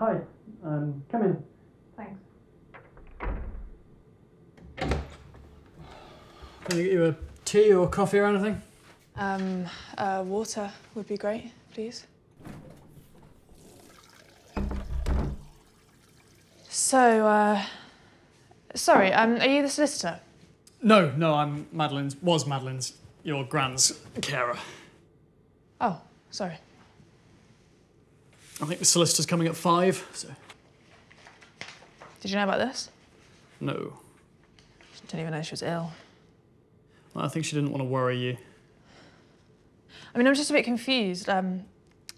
Hi. Um, come in. Thanks. Can I get you a tea or coffee or anything? Um, uh, water would be great, please. So, uh, sorry, um, are you the solicitor? No, no, I'm Madeline's, was Madeline's, your grand's carer. Oh, sorry. I think the solicitor's coming at five, so Did you know about this? no. Didn't even know she was ill. I think she didn't want to worry you. I mean, I'm just a bit confused. Um,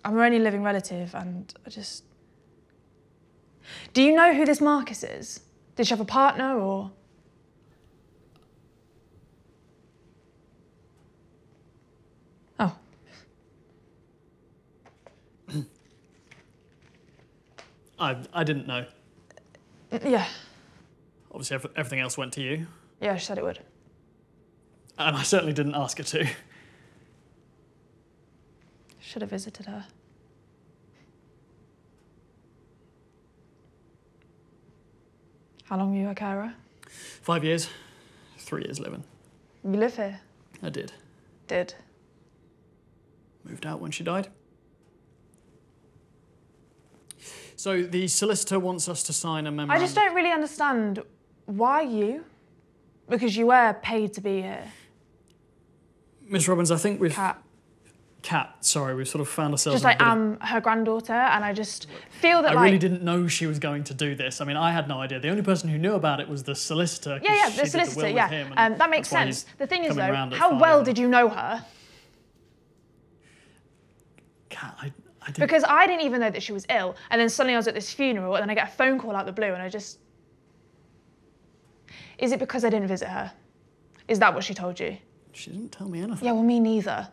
I'm her only living relative, and I just. Do you know who this Marcus is? Did she have a partner, or? Oh, I, I didn't know. Mm, yeah. Obviously, everything else went to you. Yeah, she said it would. And I certainly didn't ask her to. Should have visited her. How long were you a carer? Five years, three years living. You live here? I did. Did. Moved out when she died. So the solicitor wants us to sign a memorandum. I just don't really understand why you? Because you were paid to be here. Miss Robbins, I think we've. Kat. Kat, sorry, we've sort of found ourselves. Just like I'm her granddaughter, and I just feel that I like really didn't know she was going to do this. I mean, I had no idea. The only person who knew about it was the solicitor. yeah, yeah, the solicitor, with yeah, um, that makes sense. The thing is though, how well did you know her? Kat, I, I didn't. Because I didn't even know that she was ill, and then suddenly I was at this funeral, and then I get a phone call out the blue, and I just. Is it because I didn't visit her? Is that what she told you? She didn't tell me anything. Yeah, well, me neither.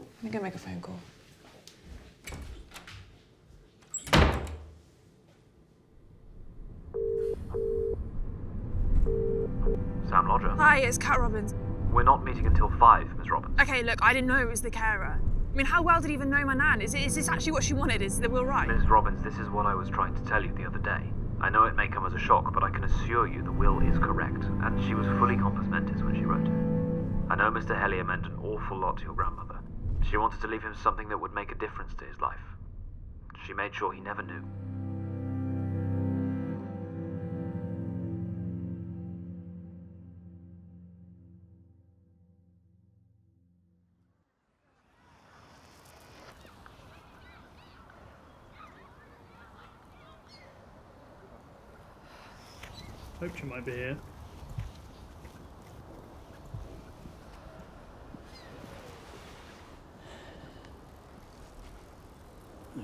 Let me go make a phone call. Sam Lodger. Hi, it's Kat Robbins. We're not meeting until 5, Miss Robbins. Okay, look, I didn't know it was the carer. I mean, how well did he even know my nan? Is, it, is this actually what she wanted? Is the will right? Miss Robbins, this is what I was trying to tell you the other day. I know it may come as a shock, but I can assure you the will is correct, and she was fully compos mentis when she wrote it. I know Mr. Hellier meant an awful lot to your grandmother. She wanted to leave him something that would make a difference to his life. She made sure he never knew. Hope she might be here.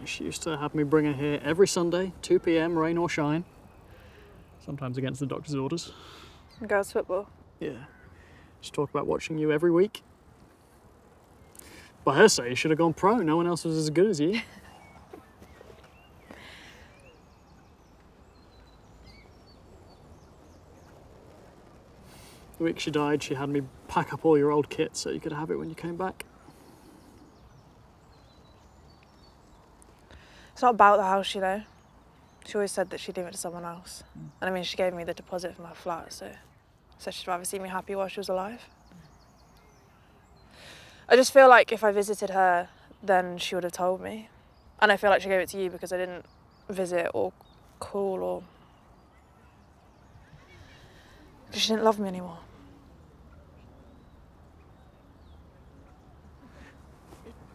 She used to have me bring her here every Sunday, 2 pm, rain or shine. Sometimes against the doctor's orders. Girls football. Yeah. She talked about watching you every week. By her say, you should have gone pro. No one else was as good as you. The week she died, she had me pack up all your old kit so you could have it when you came back. It's not about the house, you know. She always said that she'd give it to someone else. And I mean, she gave me the deposit for my flat, so so she'd rather see me happy while she was alive. I just feel like if I visited her, then she would have told me. And I feel like she gave it to you because I didn't visit or call or. Because she didn't love me anymore.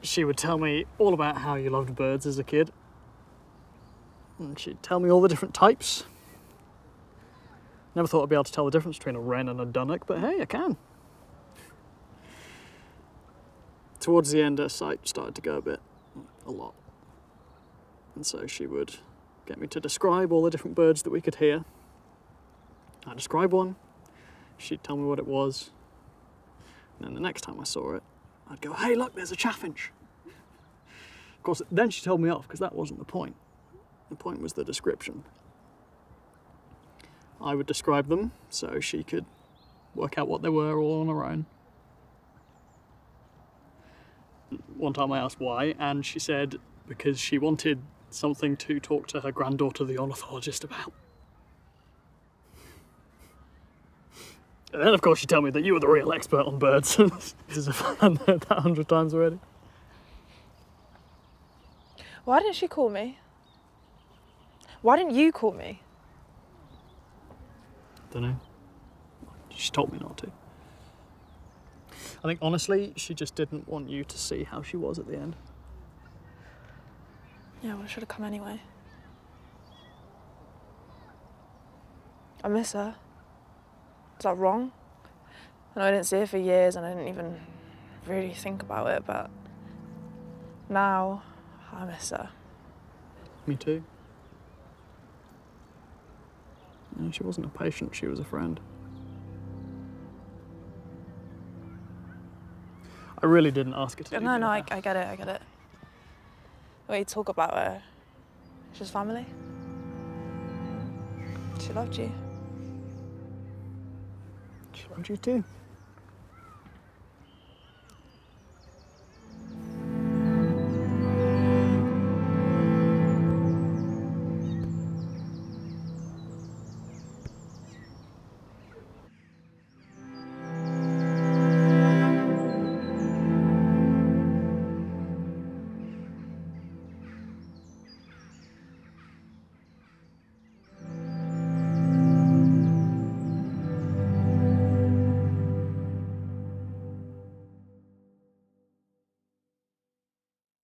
She would tell me all about how you loved birds as a kid. And she'd tell me all the different types. Never thought I'd be able to tell the difference between a wren and a dunnock, but hey, I can. Towards the end, her sight started to go a bit, a lot. And so she would get me to describe all the different birds that we could hear. I'd describe one, she'd tell me what it was, and then the next time I saw it, I'd go, hey, look, there's a chaffinch. Of course, then she told me off because that wasn't the point. The point was the description. I would describe them so she could work out what they were all on her own. one time I asked why, and she said because she wanted something to talk to her granddaughter, the ornithologist, about. And then, of course, you tell me that you were the real expert on birds. this is a fan that a hundred times already. Why didn't she call me? Why didn't you call me? Don't know. She told me not to. I think honestly, she just didn't want you to see how she was at the end. Yeah, well, I should have come anyway. I miss her. Is that wrong? I know I didn't see her for years and I didn't even really think about it, but now I miss her. Me too. No, she wasn't a patient, she was a friend. I really didn't ask her to. No, no, I. I get it, I get it. The way you talk about her, she's family. She loved you much. Roger too.